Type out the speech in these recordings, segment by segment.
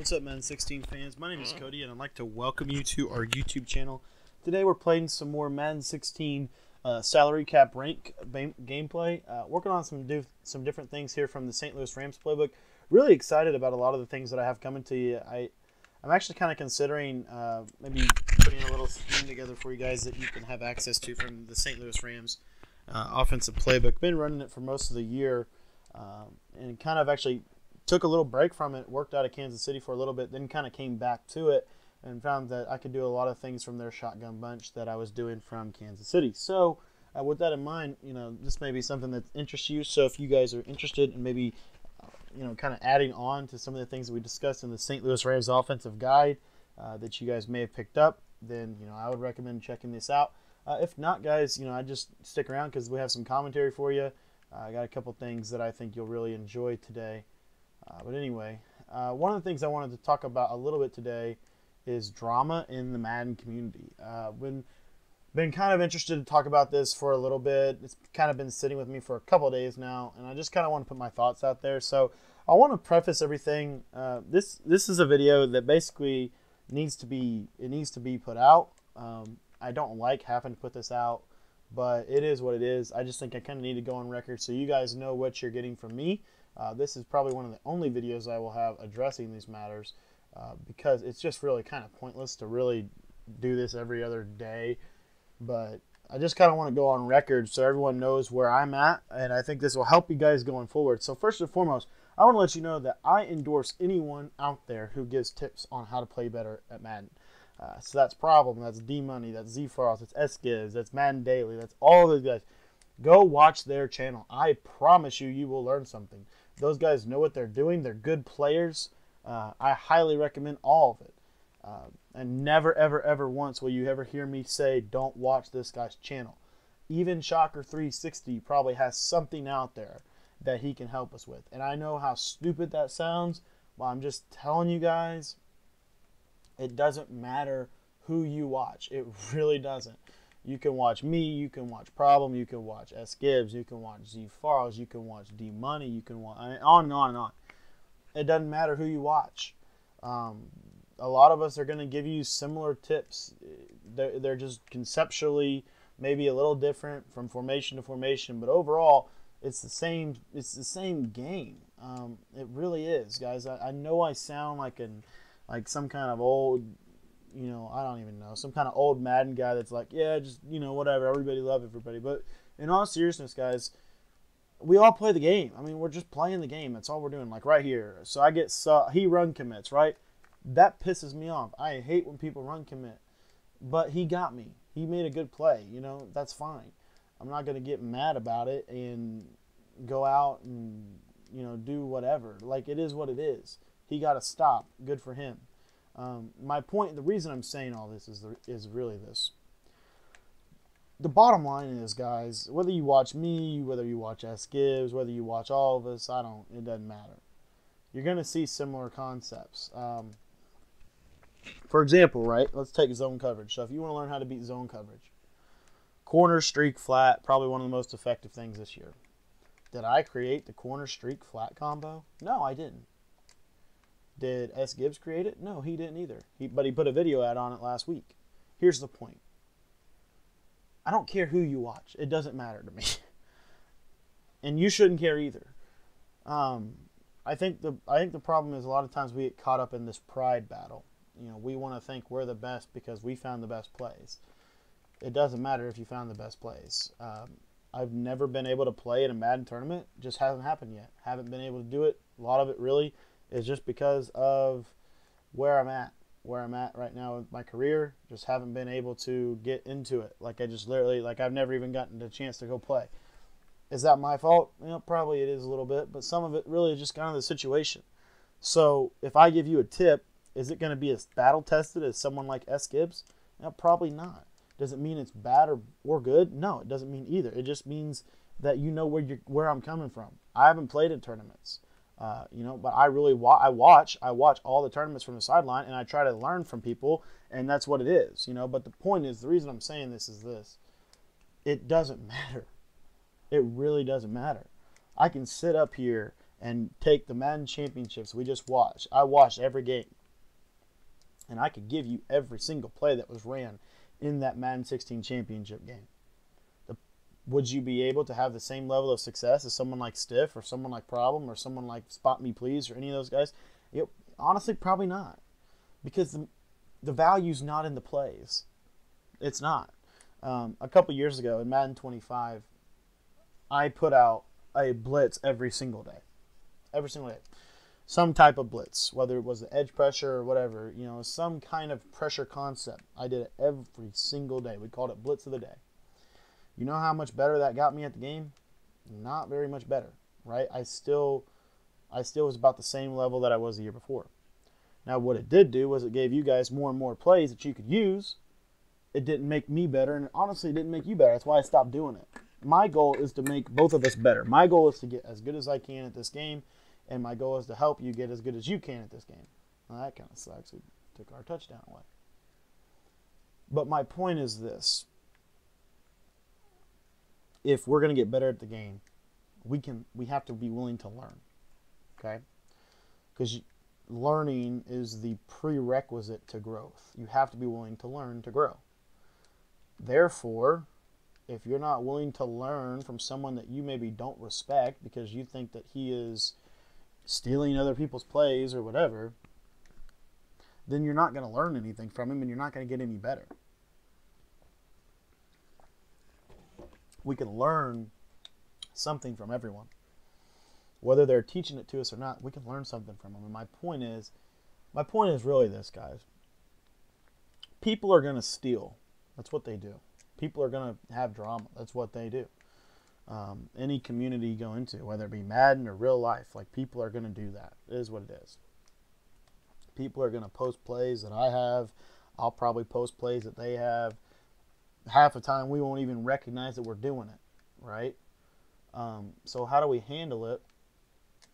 What's up, Madden 16 fans? My name is Cody, and I'd like to welcome you to our YouTube channel. Today, we're playing some more Madden 16 uh, salary cap rank gameplay. Uh, working on some diff some different things here from the St. Louis Rams playbook. Really excited about a lot of the things that I have coming to you. I I'm actually kind of considering uh, maybe putting a little scheme together for you guys that you can have access to from the St. Louis Rams uh, offensive playbook. Been running it for most of the year, um, and kind of actually took a little break from it, worked out of Kansas City for a little bit, then kind of came back to it and found that I could do a lot of things from their shotgun bunch that I was doing from Kansas City. So, uh, with that in mind, you know, this may be something that interests you. So, if you guys are interested in maybe, uh, you know, kind of adding on to some of the things that we discussed in the St. Louis Rams offensive guide uh, that you guys may have picked up, then, you know, I would recommend checking this out. Uh, if not, guys, you know, I just stick around because we have some commentary for you. Uh, I got a couple things that I think you'll really enjoy today. Uh, but anyway, uh, one of the things I wanted to talk about a little bit today is drama in the Madden community. Uh, been been kind of interested to talk about this for a little bit. It's kind of been sitting with me for a couple days now, and I just kind of want to put my thoughts out there. So I want to preface everything. Uh, this this is a video that basically needs to be it needs to be put out. Um, I don't like having to put this out, but it is what it is. I just think I kind of need to go on record so you guys know what you're getting from me. Uh, this is probably one of the only videos I will have addressing these matters uh, because it's just really kind of pointless to really do this every other day. But I just kind of want to go on record so everyone knows where I'm at, and I think this will help you guys going forward. So, first and foremost, I want to let you know that I endorse anyone out there who gives tips on how to play better at Madden. Uh, so that's Problem, that's D Money, that's Z Farls, that's S Gibbs, that's Madden Daily, that's all those guys. Go watch their channel. I promise you, you will learn something. Those guys know what they're doing. They're good players. Uh, I highly recommend all of it. Uh, and never, ever, ever once will you ever hear me say, don't watch this guy's channel. Even Shocker 360 probably has something out there that he can help us with. And I know how stupid that sounds, but I'm just telling you guys, it doesn't matter who you watch. It really doesn't. You can watch me, you can watch Problem, you can watch S. Gibbs, you can watch Z Farls, you can watch D Money, you can watch I mean, on and on and on. It doesn't matter who you watch. Um, a lot of us are going to give you similar tips. They're, they're just conceptually maybe a little different from formation to formation, but overall, it's the same. It's the same game. Um, it really is, guys. I, I know I sound like an like some kind of old you know, I don't even know, some kind of old Madden guy that's like, yeah, just, you know, whatever, everybody love everybody. But in all seriousness, guys, we all play the game. I mean, we're just playing the game. That's all we're doing. Like right here. So I get, so he run commits, right? That pisses me off. I hate when people run commit. But he got me. He made a good play. You know, that's fine. I'm not going to get mad about it and go out and, you know, do whatever. Like, it is what it is. He got to stop. Good for him. Um, my point, the reason I'm saying all this is, the, is really this. The bottom line is, guys, whether you watch me, whether you watch S. Gibbs, whether you watch all of us, I don't, it doesn't matter. You're going to see similar concepts. Um, for example, right, let's take zone coverage. So if you want to learn how to beat zone coverage, corner streak flat, probably one of the most effective things this year. Did I create the corner streak flat combo? No, I didn't. Did S. Gibbs create it? No, he didn't either. He, but he put a video ad on it last week. Here's the point. I don't care who you watch. It doesn't matter to me. and you shouldn't care either. Um, I think the I think the problem is a lot of times we get caught up in this pride battle. You know, we want to think we're the best because we found the best plays. It doesn't matter if you found the best plays. Um, I've never been able to play in a Madden tournament. Just hasn't happened yet. Haven't been able to do it. A lot of it really is just because of where I'm at, where I'm at right now with my career. Just haven't been able to get into it. Like I just literally, like I've never even gotten the chance to go play. Is that my fault? You know, probably it is a little bit, but some of it really is just kind of the situation. So if I give you a tip, is it going to be as battle tested as someone like S. Gibbs? No, probably not. Does it mean it's bad or, or good? No, it doesn't mean either. It just means that you know where you where I'm coming from. I haven't played in tournaments. Uh, you know, but I really wa- I watch I watch all the tournaments from the sideline and I try to learn from people and that's what it is, you know. But the point is, the reason I'm saying this is this: it doesn't matter. It really doesn't matter. I can sit up here and take the Madden championships we just watched. I watched every game. And I could give you every single play that was ran in that Madden 16 championship game. Would you be able to have the same level of success as someone like Stiff or someone like Problem or someone like Spot Me Please or any of those guys? It, honestly, probably not. Because the, the value's not in the plays. It's not. Um, a couple years ago in Madden 25, I put out a blitz every single day. Every single day. Some type of blitz, whether it was the edge pressure or whatever, you know, some kind of pressure concept. I did it every single day. We called it Blitz of the Day. You know how much better that got me at the game? Not very much better, right? I still I still was about the same level that I was the year before. Now, what it did do was it gave you guys more and more plays that you could use. It didn't make me better, and honestly, it didn't make you better. That's why I stopped doing it. My goal is to make both of us better. My goal is to get as good as I can at this game, and my goal is to help you get as good as you can at this game. Well, that kind of sucks. We took our touchdown away. But my point is this if we're going to get better at the game, we can we have to be willing to learn. Okay? Because learning is the prerequisite to growth. You have to be willing to learn to grow. Therefore, if you're not willing to learn from someone that you maybe don't respect because you think that he is stealing other people's plays or whatever, then you're not going to learn anything from him and you're not going to get any better. We can learn something from everyone whether they're teaching it to us or not, we can learn something from them. And my point is, my point is really this, guys. People are going to steal. That's what they do. People are going to have drama. That's what they do. Um, any community you go into, whether it be Madden or real life, like people are going to do that. It is what it is. People are going to post plays that I have. I'll probably post plays that they have. Half the time, we won't even recognize that we're doing it, right? Um, so how do we handle it?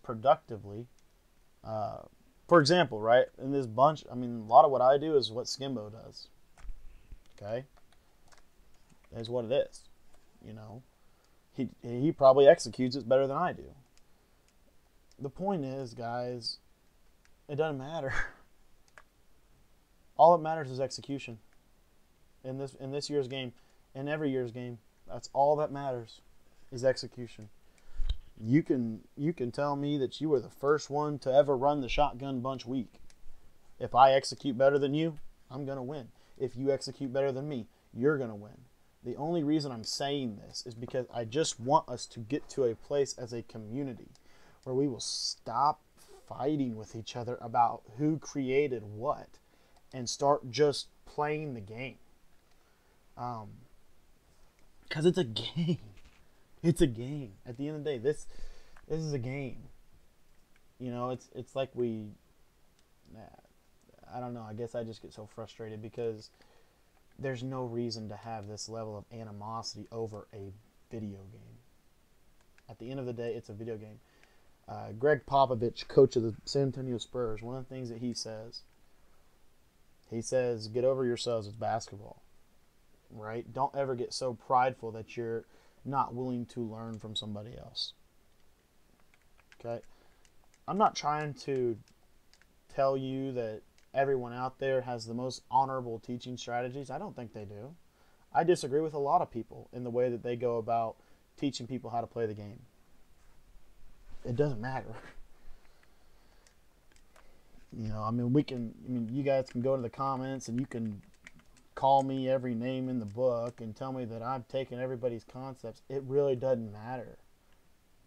productively. Uh, for example, right in this bunch, I mean, a lot of what I do is what Skimbo does. Okay, is what it is. You know, he he probably executes it better than I do. The point is, guys, it doesn't matter. All that matters is execution. In this in this year's game, in every year's game, that's all that matters is execution you can you can tell me that you were the first one to ever run the shotgun bunch weak. If I execute better than you, I'm going to win. If you execute better than me, you're going to win. The only reason I'm saying this is because I just want us to get to a place as a community where we will stop fighting with each other about who created what and start just playing the game. Um, because it's a game. It's a game. At the end of the day, this this is a game. You know, it's it's like we. I don't know. I guess I just get so frustrated because there's no reason to have this level of animosity over a video game. At the end of the day, it's a video game. Uh, Gregg Popovich, coach of the San Antonio Spurs, one of the things that he says, he says, "Get over yourselves. It's basketball." Right? Don't ever get so prideful that you're not willing to learn from somebody else. Okay? I'm not trying to tell you that everyone out there has the most honorable teaching strategies. I don't think they do. I disagree with a lot of people in the way that they go about teaching people how to play the game. It doesn't matter. You know, I mean, we can, I mean, you guys can go to the comments and you can call me every name in the book and tell me that I've taken everybody's concepts, it really doesn't matter.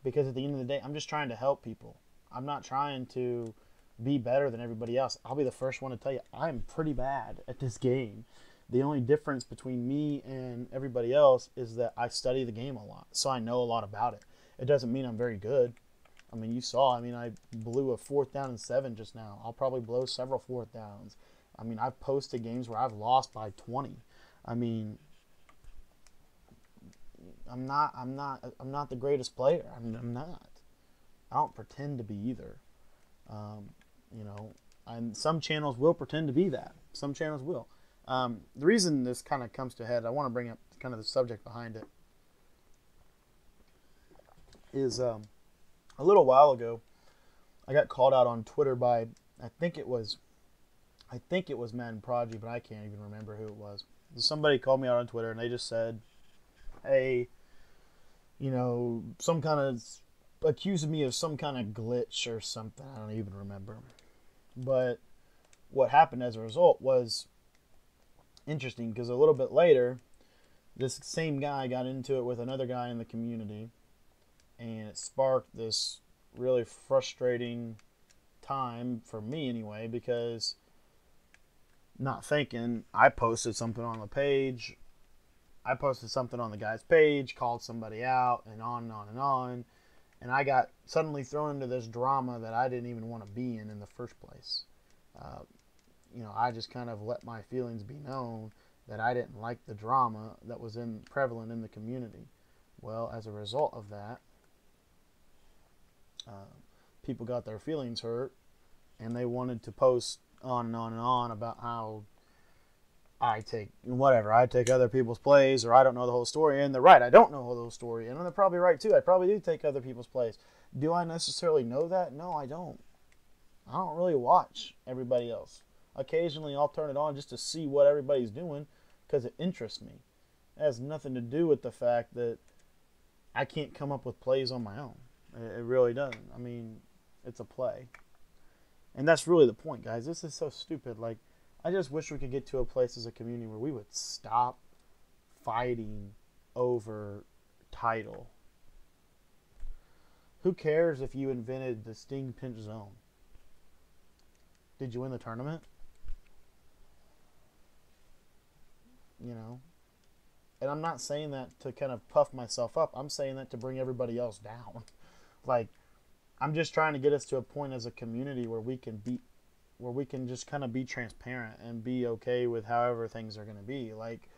Because at the end of the day, I'm just trying to help people. I'm not trying to be better than everybody else. I'll be the first one to tell you I'm pretty bad at this game. The only difference between me and everybody else is that I study the game a lot, so I know a lot about it. It doesn't mean I'm very good. I mean, you saw, I mean, I blew a fourth down and seven just now. I'll probably blow several fourth downs. I mean, I've posted games where I've lost by 20. I mean, I'm not, I'm not, I'm not the greatest player. I'm, I'm not. I don't pretend to be either. Um, you know, and some channels will pretend to be that. Some channels will. Um, the reason this kind of comes to head, I want to bring up kind of the subject behind it. Is um, a little while ago, I got called out on Twitter by I think it was I think it was Madden Prodigy, but I can't even remember who it was. Somebody called me out on Twitter and they just said, "Hey, you know, some kind of accusing me of some kind of glitch or something. I don't even remember." But what happened as a result was interesting because a little bit later, this same guy got into it with another guy in the community, and it sparked this really frustrating time for me anyway because not thinking I posted something on the page. I posted something on the guy's page, called somebody out, and on and on and on. And I got suddenly thrown into this drama that I didn't even want to be in in the first place. Uh, you know, I just kind of let my feelings be known that I didn't like the drama that was in prevalent in the community. Well, as a result of that, uh, people got their feelings hurt, and they wanted to post on and on and on about how I take whatever I take other people's plays, or I don't know the whole story. And they're right, I don't know the whole story, and they're probably right too. I probably do take other people's plays. Do I necessarily know that? No, I don't. I don't really watch everybody else. Occasionally, I'll turn it on just to see what everybody's doing because it interests me. It has nothing to do with the fact that I can't come up with plays on my own. It really doesn't. I mean, it's a play. And that's really the point, guys. This is so stupid. Like, I just wish we could get to a place as a community where we would stop fighting over title. Who cares if you invented the sting pinch zone? Did you win the tournament? You know? And I'm not saying that to kind of puff myself up. I'm saying that to bring everybody else down. like I'm just trying to get us to a point as a community where we can be where we can just kind of be transparent and be okay with however things are going to be. Like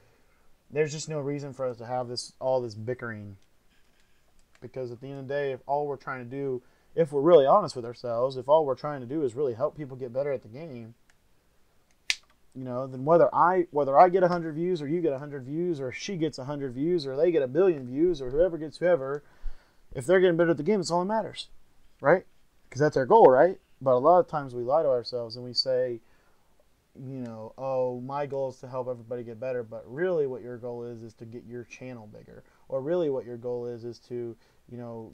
there's just no reason for us to have this all this bickering because at the end of the day, if all we're trying to do, if we're really honest with ourselves, if all we're trying to do is really help people get better at the game, you know, then whether I whether I get 100 views or you get 100 views or she gets 100 views or they get a billion views or whoever gets whoever, if they're getting better at the game, it's all that matters, right? Because that's our goal, right? But a lot of times we lie to ourselves and we say, you know, oh, my goal is to help everybody get better, but really what your goal is is to get your channel bigger, or really what your goal is is to, you know,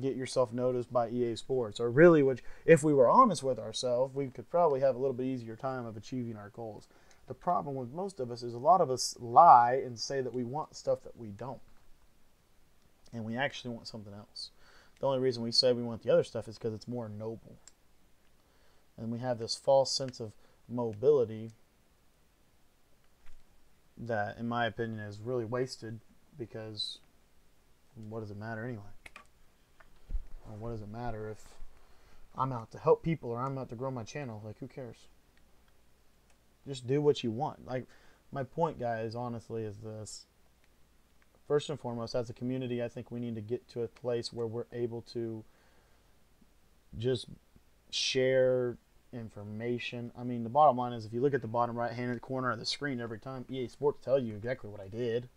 get yourself noticed by EA Sports, or really, which if we were honest with ourselves, we could probably have a little bit easier time of achieving our goals. The problem with most of us is a lot of us lie and say that we want stuff that we don't, and we actually want something else. The only reason we say we want the other stuff is because it's more noble, and we have this false sense of mobility that, in my opinion, is really wasted because what does it matter anyway? Well, what does it matter if I'm out to help people or I'm out to grow my channel? Like, who cares? Just do what you want. Like, my point, guys, honestly, is this. First and foremost, as a community, I think we need to get to a place where we're able to just share information. I mean, the bottom line is if you look at the bottom right hand corner of the screen every time, EA Sports tell you exactly what I did.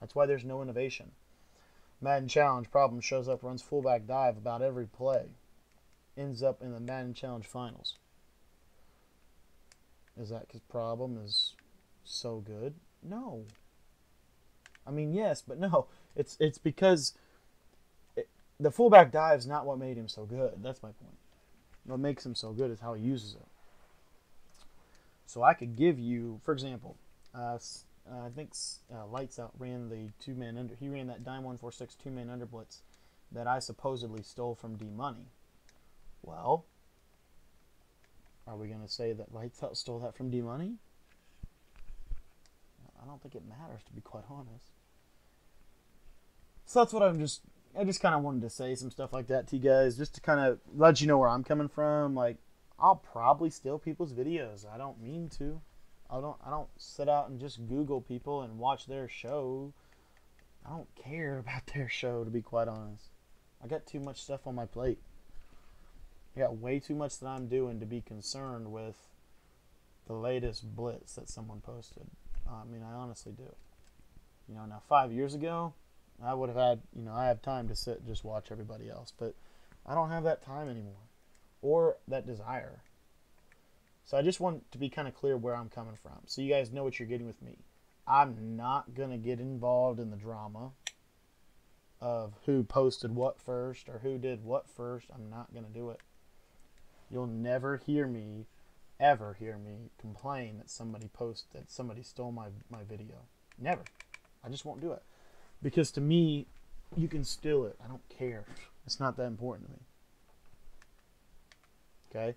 That's why there's no innovation. Madden Challenge problem shows up, runs fullback dive about every play. Ends up in the Madden Challenge finals. Is that because problem is so good? No. I mean, yes, but no. It's it's because it, the fullback dive is not what made him so good. That's my point. What makes him so good is how he uses it. So I could give you, for example, uh, uh, I think uh, Lights Out ran the two man under. He ran that Dime One Four Six two man under blitz that I supposedly stole from D Money. Well, are we going to say that Lights Out stole that from D Money? I don't think it matters, to be quite honest. So that's what I'm just. I just kind of wanted to say some stuff like that to you guys, just to kind of let you know where I'm coming from. Like, I'll probably steal people's videos. I don't mean to. I don't. I don't sit out and just Google people and watch their show. I don't care about their show, to be quite honest. I got too much stuff on my plate. I got way too much that I'm doing to be concerned with the latest blitz that someone posted. I mean, I honestly do. You know, now five years ago, I would have had, you know, I have time to sit and just watch everybody else. But I don't have that time anymore or that desire. So I just want to be kind of clear where I'm coming from so you guys know what you're getting with me. I'm not going to get involved in the drama of who posted what first or who did what first. I'm not going to do it. You'll never hear me, ever hear me complain that somebody posted, that somebody stole my, my video. Never. I just won't do it. Because to me, you can steal it. I don't care. It's not that important to me. Okay?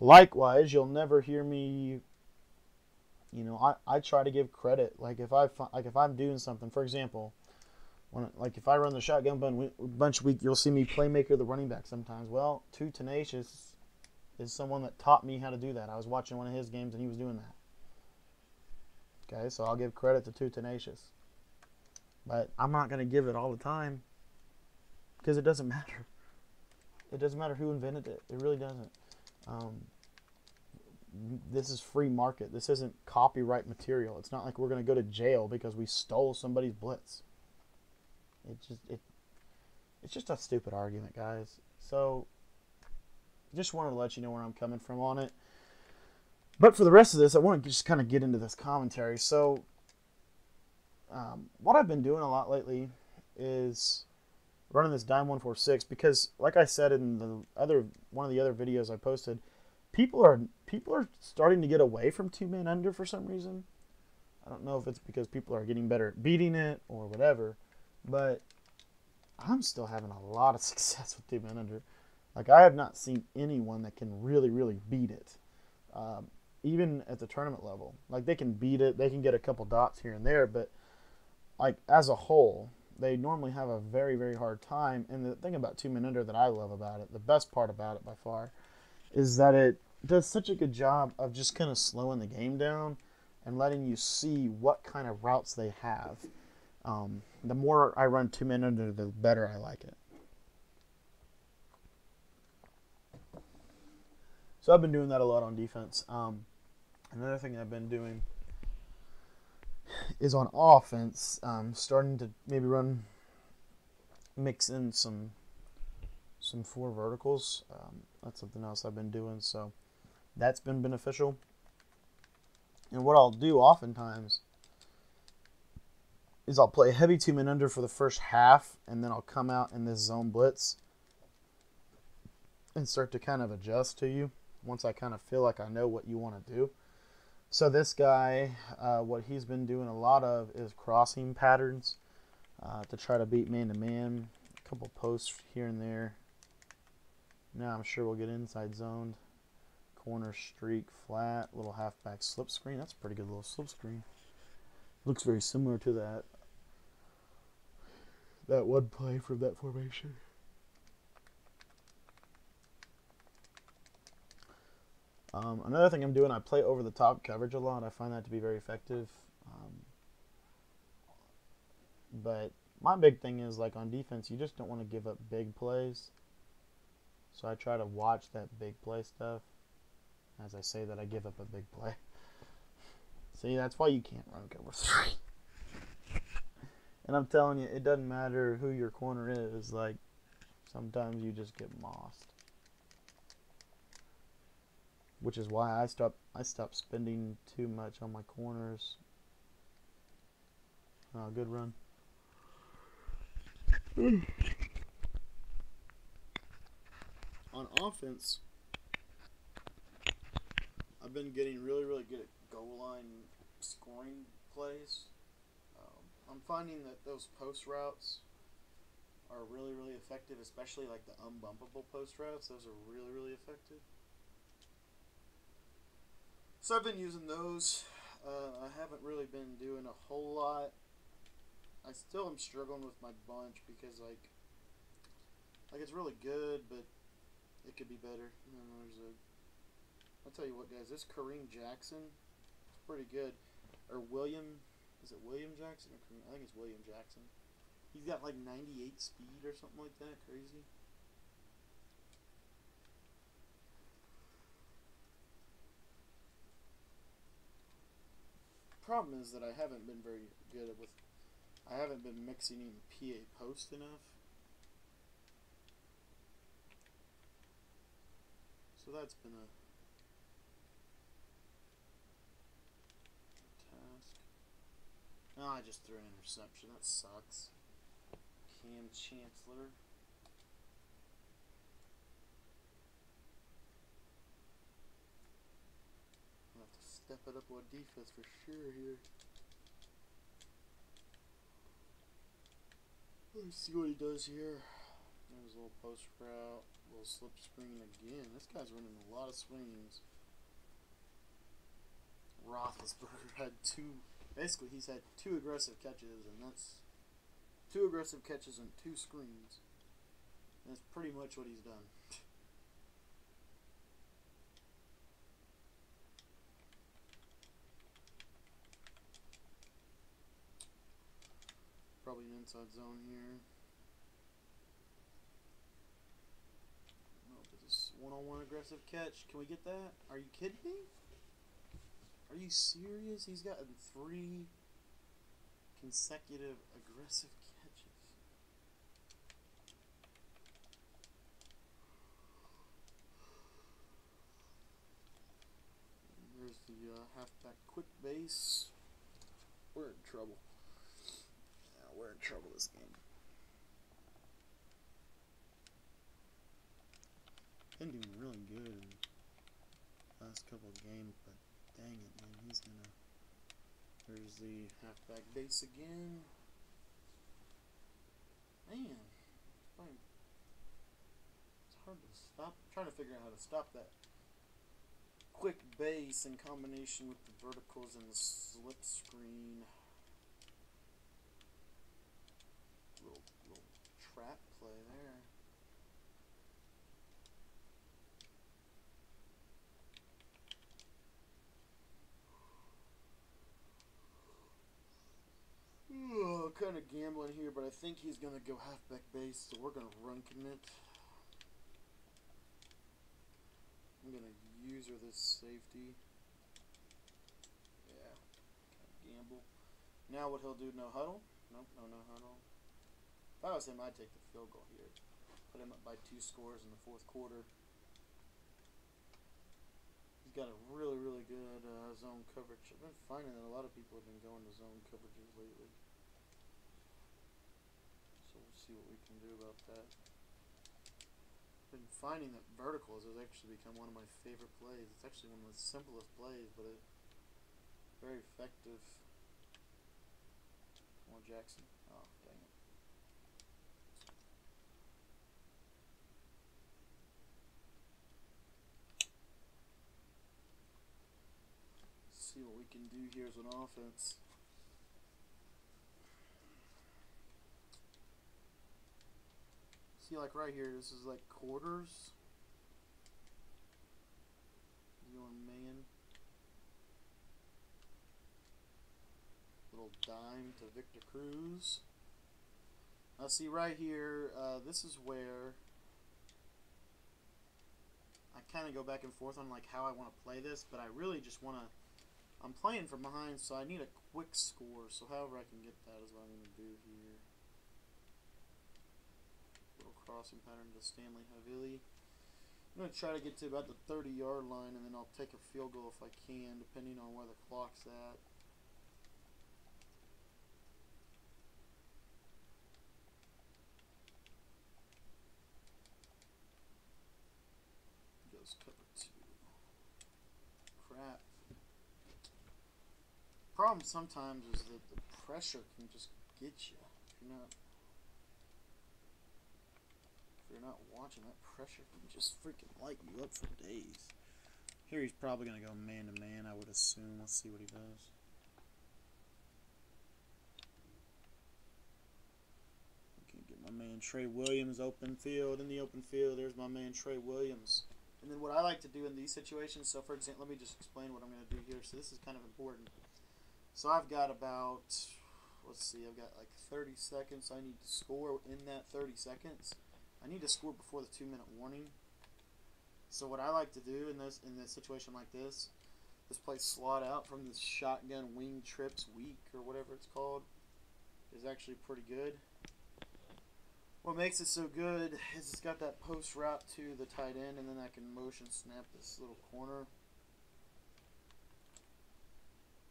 Likewise, you'll never hear me you know, I, I try to give credit. Like if I like if I'm doing something, for example, when like if I run the shotgun bunch weak, you'll see me playmaker the running back sometimes. Well, Too Tenacious is someone that taught me how to do that. I was watching one of his games and he was doing that. Okay, so I'll give credit to Too Tenacious. But I'm not going to give it all the time because it doesn't matter. It doesn't matter who invented it. It really doesn't. Um, this is free market. This isn't copyright material. It's not like we're going to go to jail because we stole somebody's blitz. It just it it's just a stupid argument, guys. So just wanted to let you know where I'm coming from on it. But for the rest of this, I want to just kind of get into this commentary. So um, what I've been doing a lot lately is running this Dime 146 because, like I said in the other one of the other videos I posted, people are people are starting to get away from two man under for some reason. I don't know if it's because people are getting better at beating it or whatever, but I'm still having a lot of success with two man under. Like I have not seen anyone that can really really beat it, um, even at the tournament level. Like they can beat it, they can get a couple dots here and there, but like as a whole, they normally have a very very hard time. And the thing about two man under that I love about it, the best part about it by far, is that it does such a good job of just kind of slowing the game down and letting you see what kind of routes they have. Um, the more I run two men under, the better I like it. So I've been doing that a lot on defense. Um, another thing I've been doing is on offense, um, starting to maybe run, mix in some some four verticals. Um, that's something else I've been doing. So that's been beneficial. And what I'll do oftentimes is I'll play heavy two men under for the first half, and then I'll come out in this zone blitz and start to kind of adjust to you once I kind of feel like I know what you want to do. So this guy, uh, what he's been doing a lot of is crossing patterns uh, to try to beat man to man. A couple posts here and there. Now I'm sure we'll get inside zoned. Corner streak flat, little halfback slip screen. That's a pretty good little slip screen. Looks very similar to that that one play from that formation. Um, another thing I'm doing, I play over the top coverage a lot. I find that to be very effective. Um, but my big thing is like on defense, you just don't want to give up big plays. So I try to watch that big play stuff. As I say that, I give up a big play. See, that's why you can't run cover three. and I'm telling you, it doesn't matter who your corner is. Like, sometimes you just get mossed. Which is why I stop I stop spending too much on my corners. Oh, good run. on offense, I've been getting really, really good at goal line scoring plays. Um, I'm finding that those post routes are really, really effective, especially like the unbumpable post routes. Those are really, really effective. So I've been using those. Uh, I haven't really been doing a whole lot. I still am struggling with my bunch because like, like it's really good, but it could be better. there's a. I'll tell you what, guys. This Kareem Jackson is pretty good. Or William, is it William Jackson or Kareem? I think it's William Jackson. He's got like 98 speed or something like that. Crazy. The problem is that I haven't been very good with. I haven't been mixing in PA post enough. So that's been a task. Oh, I just threw an interception. That sucks. Kam Chancellor. I'll have to step it up on defense for sure here. Let's see what he does here. There's a little post route, little slip screen again. This guy's running a lot of screens. Roethlisberger had two. Basically, he's had two aggressive catches, and that's two aggressive catches and two screens. That's pretty much what he's done. Probably an inside zone here. Oh, this one-on-one aggressive catch. Can we get that? Are you kidding me? Are you serious? He's gotten three consecutive aggressive catches. There's the uh, halfback quick base. We're in trouble. We're in trouble this game. Been doing really good in the last couple of games, but dang it, man, he's gonna. There's the halfback base again. Man, it's it's hard to stop. I'm trying to figure out how to stop that quick base in combination with the verticals and the slip screen. Little little trap play there. Oh, kind of gambling here, but I think he's going to go halfback base, so we're going to run commit. I'm going to user this safety. Yeah, gamble. Now what he'll do, no huddle? Nope, no, no huddle. If I was him, I'd take the field goal here. Put him up by two scores in the fourth quarter. He's got a really, really good uh, zone coverage. I've been finding that a lot of people have been going to zone coverages lately. So we'll see what we can do about that. Been finding that verticals has actually become one of my favorite plays. It's actually one of the simplest plays, but it very effective. Come on, Jackson. Oh, dang it. See what we can do here as an offense. See, like right here, this is like quarters. Going man. Little dime to Victor Cruz. Now, see right here, uh, this is where I kind of go back and forth on like how I want to play this, but I really just want to I'm playing from behind, so I need a quick score. So however I can get that is what I'm going to do here. Little crossing pattern to Stanley Havili. I'm going to try to get to about the 30 yard line, and then I'll take a field goal if I can, depending on where the clock's at. Goes cover two. Crap problem sometimes is that the pressure can just get you. If you're not if you're not watching, that pressure can just freaking light you up for days. Here he's probably gonna go man to man, I would assume. Let's see what he does. Okay, get my man Trey Williams open field in the open field. There's my man Trey Williams. And then what I like to do in these situations, so for example, let me just explain what I'm going to do here. So this is kind of important. So I've got about, let's see, I've got like 30 seconds. I need to score in that 30 seconds. I need to score before the two minute warning. So what I like to do in this in this situation like this, this play slot out from the shotgun wing trips weak or whatever it's called, is actually pretty good. What makes it so good is it's got that post route to the tight end, and then I can motion snap this little corner.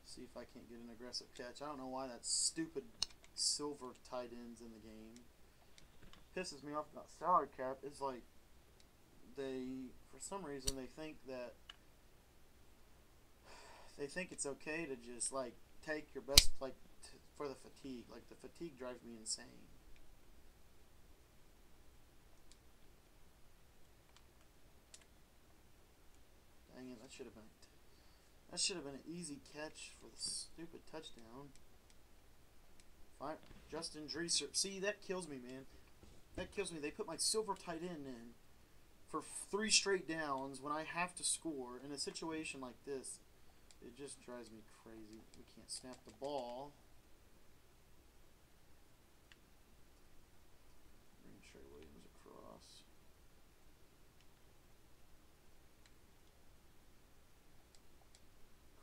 See if I can't get an aggressive catch. I don't know why that stupid silver tight ends in the game pisses me off about salary cap. It's like they, for some reason, they think that they think it's okay to just like take your best like for the fatigue. Like the fatigue drives me insane. Dang it! That should have been that should have been an easy catch for the stupid touchdown. Fine, Justin Dreeser. See that kills me, man. That kills me. They put my silver tight end in for three straight downs when I have to score in a situation like this. It just drives me crazy. We can't snap the ball. Bring Trey Williams across.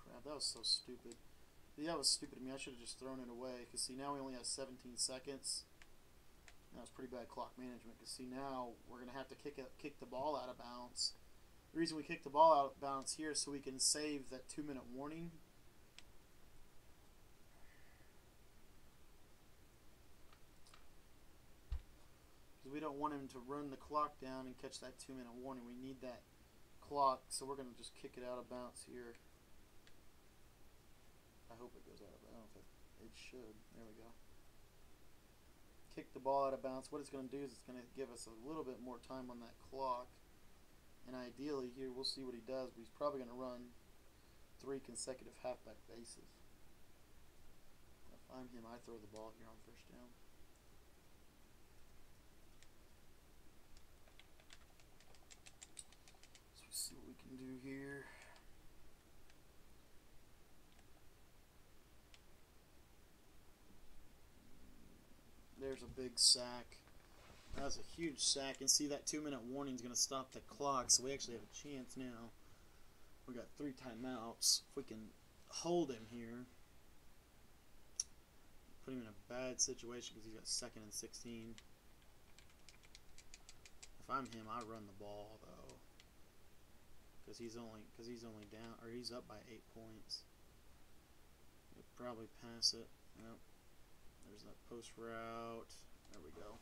Crap, that was so stupid. Yeah, that was stupid of me. I should have just thrown it away. Because, see, now we only have 17 seconds. That was pretty bad clock management. Because, see, now we're going to have to kick, kick the ball out of bounds. The reason we kick the ball out of bounds here is so we can save that two-minute warning. Because we don't want him to run the clock down and catch that two-minute warning. We need that clock, so we're going to just kick it out of bounds here. I hope it goes out of bounds. It should. There we go. Kick the ball out of bounds. What it's going to do is it's going to give us a little bit more time on that clock. And ideally here, we'll see what he does, but he's probably going to run three consecutive halfback bases. If I'm him, I throw the ball here on first down. So we see what we can do here. There's a big sack. That's a huge sack. And see, that two minute warning is going to stop the clock, so we actually have a chance now. We got three timeouts. If we can hold him here, put him in a bad situation because he's got second and 16. If I'm him, I run the ball though, because he's only because he's only down or he's up by eight points. He'll probably pass it. Yep. There's that post route. There we go.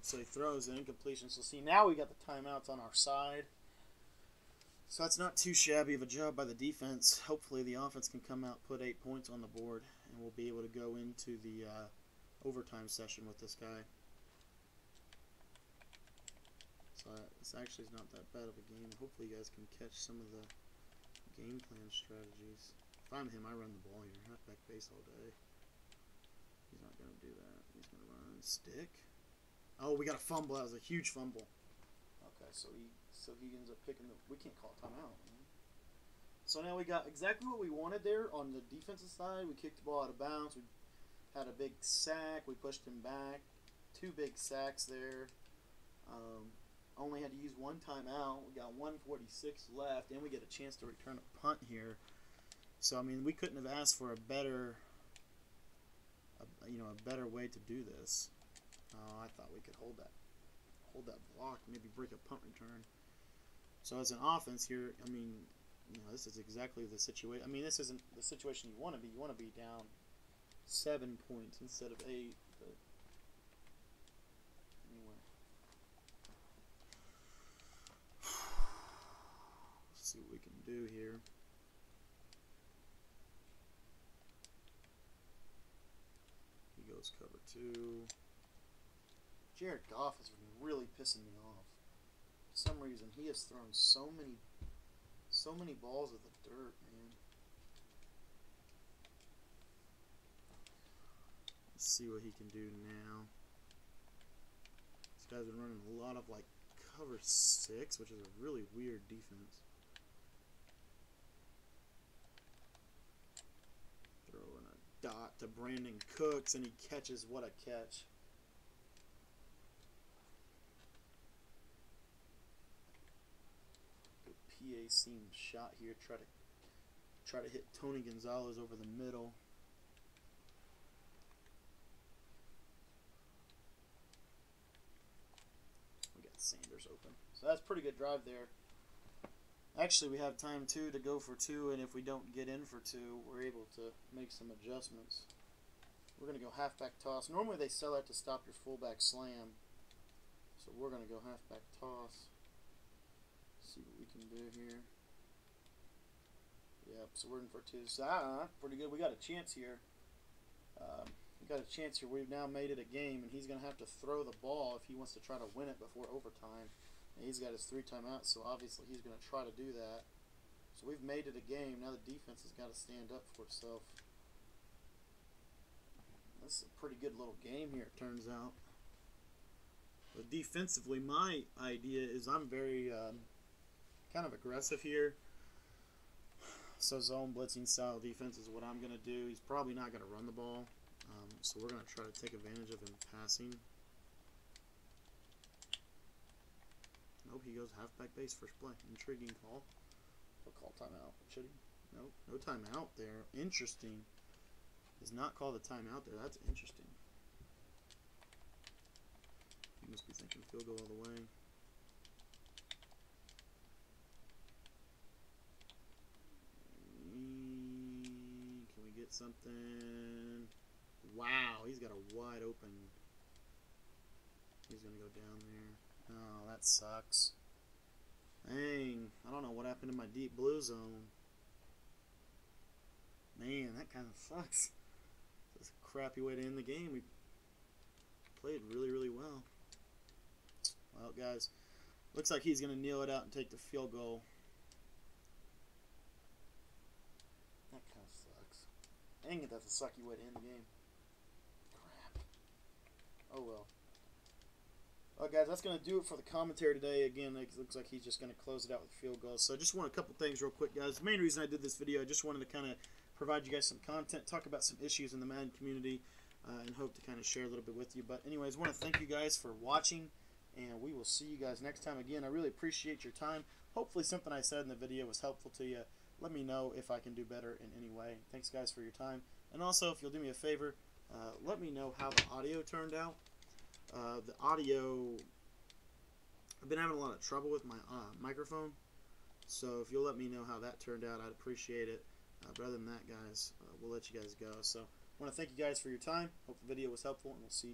So he throws an incompletion. So see, now we got the timeouts on our side. So that's not too shabby of a job by the defense. Hopefully the offense can come out, put eight points on the board, and we'll be able to go into the uh, overtime session with this guy. So this actually is not that bad of a game. Hopefully you guys can catch some of the game plan strategies. If I'm him, I run the ball here. Halfback base all day. He's not going to do that. He's going to run stick. Oh, we got a fumble. That was a huge fumble. Okay, so he so he ends up picking the. We can't call timeout. Man. So now we got exactly what we wanted there on the defensive side. We kicked the ball out of bounds. We had a big sack. We pushed him back. Two big sacks there. Um, only had to use one timeout. We got 146 left, and we get a chance to return a punt here. So I mean, we couldn't have asked for a better, you know, a better way to do this. Oh, I thought we could hold that, hold that block, maybe break a punt return. So as an offense here, I mean, you know, this is exactly the situation. I mean, this isn't the situation you want to be. You want to be down seven points instead of eight. But anyway, let's see what we can do here. Goes cover two. Jared Goff is really pissing me off. For some reason, he has thrown so many, so many balls at the dirt, man. Let's see what he can do now. This guy's been running a lot of like cover six, which is a really weird defense. To Brandin Cooks, and he catches. What a catch! PA seam shot here. Try to try to hit Tony Gonzalez over the middle. We got Sanders open. So that's pretty good drive there. Actually, we have time too to go for two, and if we don't get in for two, we're able to make some adjustments. We're going to go halfback toss. Normally they sell that to stop your fullback slam. So we're going to go halfback toss. See what we can do here. Yep, so we're in for two. So, ah, pretty good. We got a chance here. Um, we got a chance here. We've now made it a game, and he's going to have to throw the ball if he wants to try to win it before overtime. And he's got his three timeouts, so obviously he's going to try to do that. So we've made it a game. Now the defense has got to stand up for itself. This is a pretty good little game here, it turns out. But defensively, my idea is I'm very um, kind of aggressive here. So zone blitzing style defense is what I'm going to do. He's probably not going to run the ball. Um, so we're going to try to take advantage of him passing. Nope, he goes halfback base first play. Intriguing call. He'll call timeout. Should he? Nope, no timeout there. Interesting. Does not call the timeout there. That's interesting. He must be thinking field goal all the way. Mm, can we get something? Wow, he's got a wide open. He's gonna go down there. Oh, that sucks. Dang, I don't know what happened to my deep blue zone. Man, that kind of sucks. That's a crappy way to end the game. We played really, really well. Well, guys, looks like he's going to kneel it out and take the field goal. That kind of sucks. Dang it, that's a sucky way to end the game. Crap. Oh well. Guys, that's going to do it for the commentary today. Again, it looks like he's just going to close it out with field goals. So I just want a couple things real quick, guys. The main reason I did this video, I just wanted to kind of provide you guys some content, talk about some issues in the Madden community, uh, and hope to kind of share a little bit with you. But anyways, want to thank you guys for watching, and we will see you guys next time. Again, I really appreciate your time. Hopefully something I said in the video was helpful to you. Let me know if I can do better in any way. Thanks, guys, for your time. And also, if you'll do me a favor, uh, let me know how the audio turned out. Uh, the audio, I've been having a lot of trouble with my uh, microphone. So if you'll let me know how that turned out, I'd appreciate it. Uh, but other than that, guys, uh, we'll let you guys go. So I want to thank you guys for your time. Hope the video was helpful, and we'll see